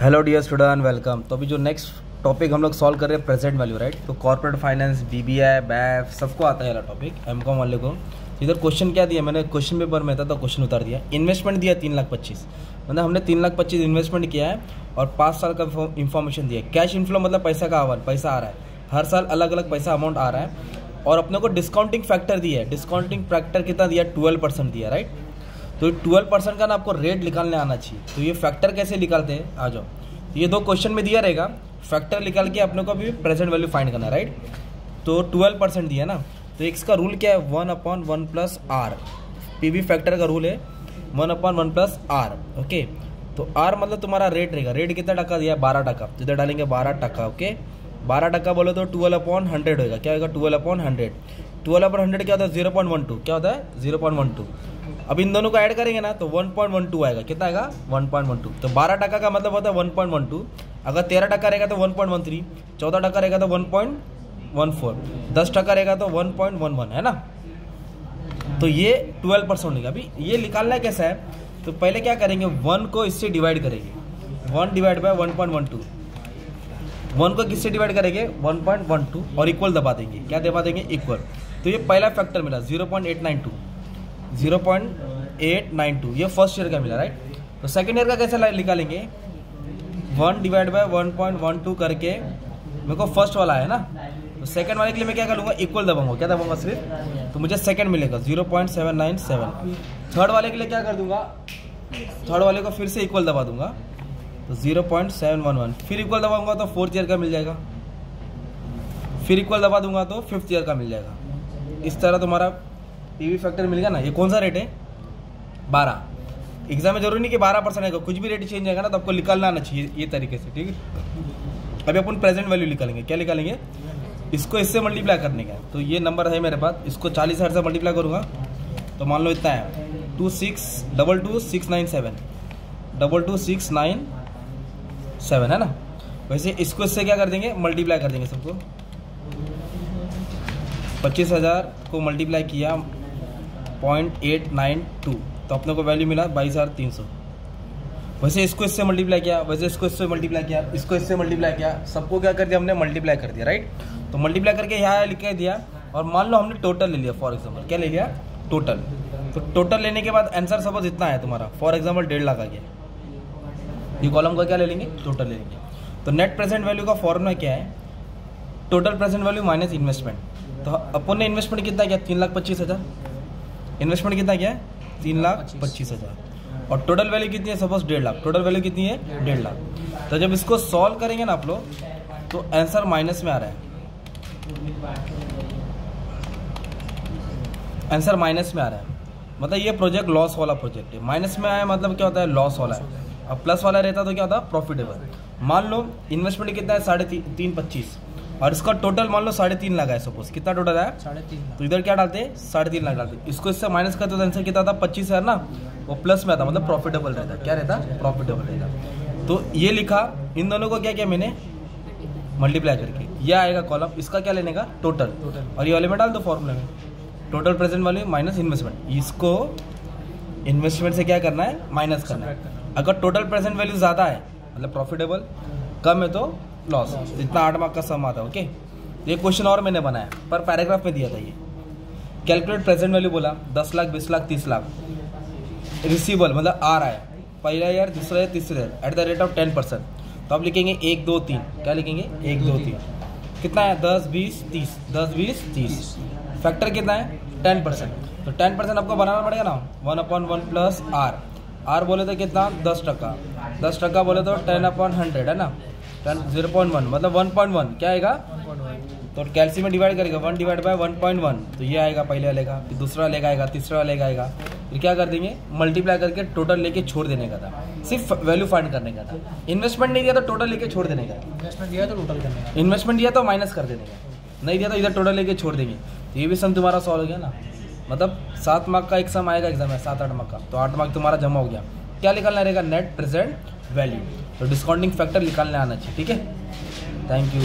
Hello dear student welcome तो अभी जो नेक्स्ट टॉपिक हम लोग सॉल्व कर रहे हैं प्रेजेंट वैल्यू राइट तो कॉर्पोरेट फाइनेंस बीबीआई बैफ सबको आता है टॉपिक एम कॉम वाले को। इधर क्वेश्चन क्या दिया? मैंने क्वेश्चन पेपर में था तो क्वेश्चन उतार दिया। इन्वेस्टमेंट दिया तीन लाख पच्चीस। मतलब हमने तीन लाख पच्चीस इन्वेस्टमेंट किया है और पाँच साल का इन्फॉर्मेशन दिया कैश इनफ्लो मतलब पैसा का आवन, पैसा आ रहा है। हर साल अलग अलग पैसा अमाउंट आ रहा है। और अपने को डिस्काउंटिंग फैक्टर दिया है। डिस्काउंटिंग फैक्टर कितना दिया? ट्वेल्व परसेंट दिया राइट तो ट्वेल्व परसेंट का ना आपको रेट निकालने आना चाहिए। तो ये फैक्टर कैसे निकालते हैं? आ जाओ। ये दो क्वेश्चन में दिया रहेगा। फैक्टर निकाल के अपने को अभी प्रेजेंट वैल्यू फाइंड करना राइट तो ट्वेल्व परसेंट दिया ना। तो एक्स का रूल क्या है? One upon one plus R. P V factor का रूल है। One upon one plus R okay तो आर मतलब तुम्हारा रेट रहेगा। रेट कितना टका दिया? बारह टका। तो डालेंगे बारह टका ओके बारह टका बोले तो ट्वेल्व अपॉन हंड्रेड होगा क्या होगा twelve upon hundred twelve upon hundred क्या होता है ज़ीरो पॉइंट वन टू क्या होता है ज़ीरो पॉइंट वन टू अब इन दोनों को ऐड करेंगे ना तो वन पॉइंट वन टू आएगा कितना आएगा वन पॉइंट वन टू तो बारह टका का मतलब होता है वन पॉइंट वन टू अगर तेरह टका रहेगा तो वन पॉइंट वन थ्री चौदह टका रहेगा तो वन पॉइंट वन फोर दस टका रहेगा तो वन पॉइंट वन वन है ना तो ये ट्वेल्व परसेंट होगा अभी ये निकालना कैसा है तो पहले क्या करेंगे वन को इससे डिवाइड करेंगे one divide by one point one two one को किससे डिवाइड करेंगे वन पॉइंट वन टू और इक्वल दबा देंगे क्या दबा देंगे इक्वल तो ये पहला फैक्टर मिला zero point eight nine two zero point eight nine two ये फ़र्स्ट ईयर का मिला राइट तो सेकेंड ईयर का कैसे निकालेंगे? One divide by one point one two करके, मेरे को फ़र्स्ट वाला है ना? तो सेकंड वाले के लिए मैं क्या करूँगा? इक्वल दबाऊँगा। क्या दबाऊँगा सिर्फ़? तो मुझे सेकंड मिलेगा zero point seven nine seven third वाले के लिए क्या कर दूँगा? थर्ड वाले को फिर से इक्वल दबा दूँगा। तो zero point seven one one फिर इक्वल दबाऊँगा तो फोर्थ ईयर का मिल जाएगा। फिर इक्वल दबा दूँगा तो फिफ्थ ईयर का मिल जाएगा। इस तरह तुम्हारा पीवी फैक्टर मिल गया ना? ये कौन सा रेट है? बारह। एग्ज़ाम में ज़रूरी नहीं कि बारह परसेंट आएगा कुछ भी रेट चेंज आएगा ना तो आपको निकालना आना चाहिए ये तरीके से, ठीक है? अभी अपन प्रेजेंट वैल्यू निकालेंगे। क्या निकालेंगे? इसको इससे मल्टीप्लाई करने का तो ये नंबर है मेरे पास। इसको चालीस हज़ार से मल्टीप्लाई करूँगा। तो मान लो इतना है। Two six double two six nine seven. Double two six nine seven, है ना? वैसे इसको इससे क्या कर देंगे? मल्टीप्लाई कर देंगे सबको। पच्चीस हज़ार को मल्टीप्लाई किया पॉइंट एट नाइन टू तो अपने को वैल्यू मिला बाईस हज़ार तीन सौ। वैसे इसको इससे मल्टीप्लाई किया, वैसे इसको इससे मल्टीप्लाई किया, इसको इससे मल्टीप्लाई किया, सबको क्या कर दिया हमने? मल्टीप्लाई कर दिया राइट तो मल्टीप्लाई करके यहाँ लिख के दिया, और मान लो हमने टोटल ले लिया फॉर एग्ज़ाम्पल क्या ले लिया? टोटल तो टोटल लेने के बाद आंसर सपोज़ इतना है तुम्हारा फॉर एग्ज़ाम्पल डेढ़ लाख आ गया। ये कॉलम का क्या ले लेंगे? टोटल ले लेंगे। तो नेट प्रेजेंट वैल्यू का फॉर्मूला क्या है? Total present value minus investment तो अपन ने इन्वेस्टमेंट कितना किया? तीन लाख पच्चीस हज़ार। इन्वेस्टमेंट कितना किया? है तीन लाख पच्चीस। हज़ार। और टोटल वैल्यू कितनी है? सपोज़ डेढ़ लाख। टोटल वैल्यू कितनी है? डेढ़ लाख। तो जब इसको सॉल्व करेंगे ना आप लोग तो आंसर माइनस में आ रहा है। आंसर माइनस में आ रहा है। मतलब ये प्रोजेक्ट लॉस वाला प्रोजेक्ट है। माइनस में आया मतलब क्या होता है? लॉस वाला है। अब प्लस वाला रहता तो क्या होता? है प्रॉफिटेबल मान लो इन्वेस्टमेंट कितना है? साढ़े ती, तीन पच्चीस। और इसका टोटल मान लो साढ़े तीन लाख है सपोज़ कितना टोटल है? साढ़े तीन तो इधर क्या डालते हैं? साढ़े तीन लाख डालते इसको इससे माइनस करते तो आंसर कितना था? पच्चीस हज़ार ना? वो प्लस में आता मतलब प्रॉफिटेबल रहता क्या रहता? प्रॉफिटेबल रहता तो ये लिखा इन दोनों को क्या किया मैंने? मल्टीप्लाई करके। ये आएगा कॉलम इसका क्या लेने का? टोटल टोटल और ये वाले में डाल दो फॉर्मूले में। टोटल प्रेजेंट वाले माइनस इन्वेस्टमेंट इसको इन्वेस्टमेंट से क्या करना है? माइनस करना है। अगर टोटल प्रेजेंट वैल्यू ज़्यादा है मतलब प्रॉफिटेबल कम है तो लॉस इतना आठ मार्क का सम आता है ओके ये क्वेश्चन और मैंने बनाया, पर पैराग्राफ में दिया था ये। कैलकुलेट प्रेजेंट वैल्यू बोला, दस लाख, बीस लाख, तीस लाख। रिसीबल मतलब आ रहा है। पहला ईयर दूसरा ईयर तीसरा year at the rate of ten percent तो आप लिखेंगे एक, दो, तीन। क्या लिखेंगे? एक, दो, तीन। कितना है? दस, बीस, तीस। दस, बीस, तीस। फैक्टर कितना है? टेन परसेंट तो टेन परसेंट आपको बनाना पड़ेगा ना? One upon one plus R R बोले तो कितना? दस टका। दस टका बोले तो टेन अपॉन हंड्रेड है ना? टेन ज़ीरो पॉइंट वन मतलब वन पॉइंट वन क्या आएगा? तो कैल्सियम में डिवाइड करेगा one divide by one point one तो ये आएगा पहले वाले का फिर दूसरा वाले का आएगा तीसरा वाले का आएगा। फिर क्या कर देंगे? मल्टीप्लाई करके टोटल लेके छोड़ देने का था। सिर्फ़ वैल्यू फाइंड करने का था। इन्वेस्टमेंट नहीं दिया तो टोटल लेके छोड़ देने का। इन्वेस्टमेंट दिया तो टोटल करने का। इन्वेस्टमेंट दिया तो माइनस कर देने का। नहीं दिया तो इधर टोटल लेके छोड़ देंगे। तो ये भी सम तुम्हारा सॉल्व हो गया ना। मतलब सात मार्क का एक सम आएगा एग्ज़ाम में सात आठ मार्क का। तो आठ मार्क तुम्हारा जमा हो गया। क्या निकालना रहेगा? नेट प्रेजेंट वैल्यू तो डिस्काउंटिंग फैक्टर निकालने आना चाहिए ठीक है? Thank you